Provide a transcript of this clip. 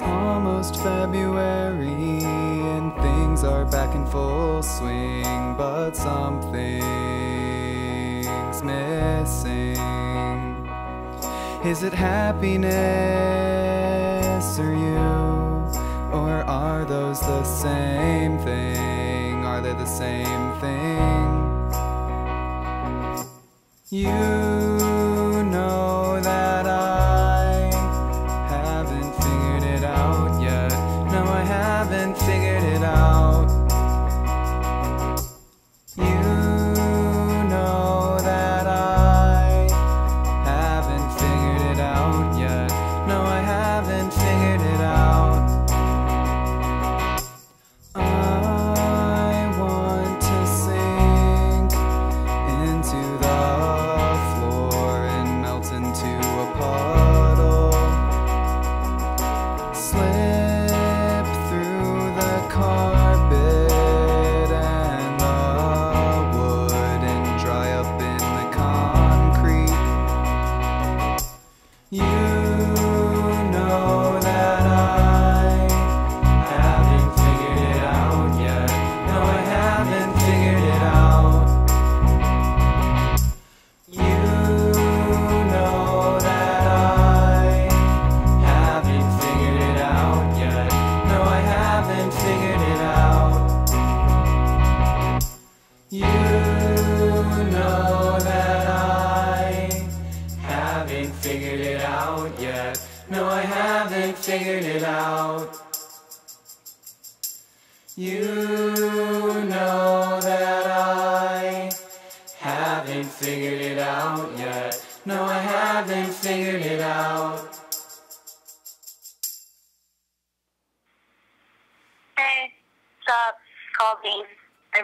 It's almost February and things are back in full swing, but something's missing. Is it happiness or you? Or are those the same thing? Are they the same thing? You figured it out yet. No, I haven't figured it out. You know that I haven't figured it out yet. No, I haven't figured it out. Hey, what's up? Call me. I